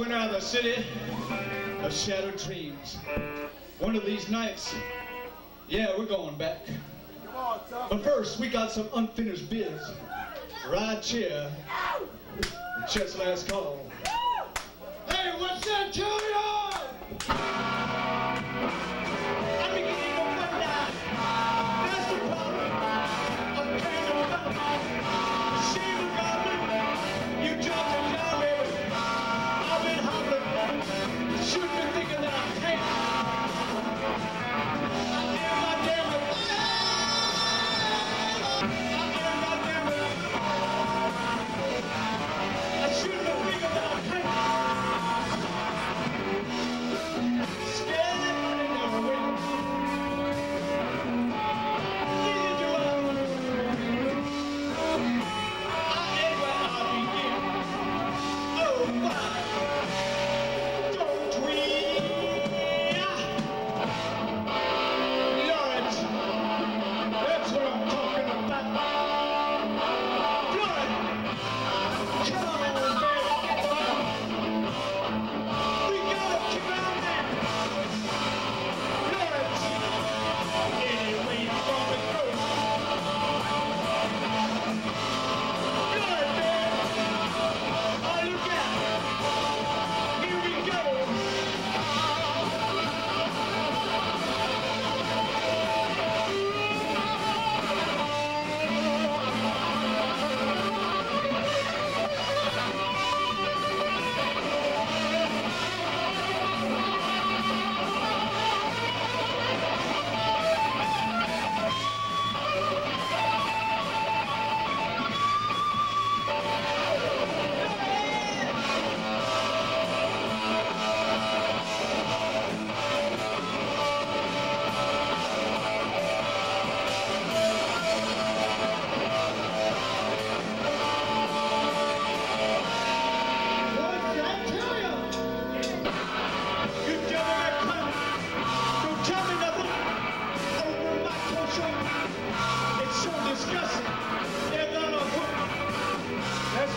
went out of the city of shattered dreams. One of these nights, yeah, we're going back. But first, we got some unfinished biz. Ride chair, Chet's Last Call. Yeah.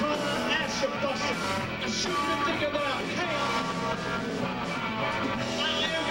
I shouldn't think about hell. I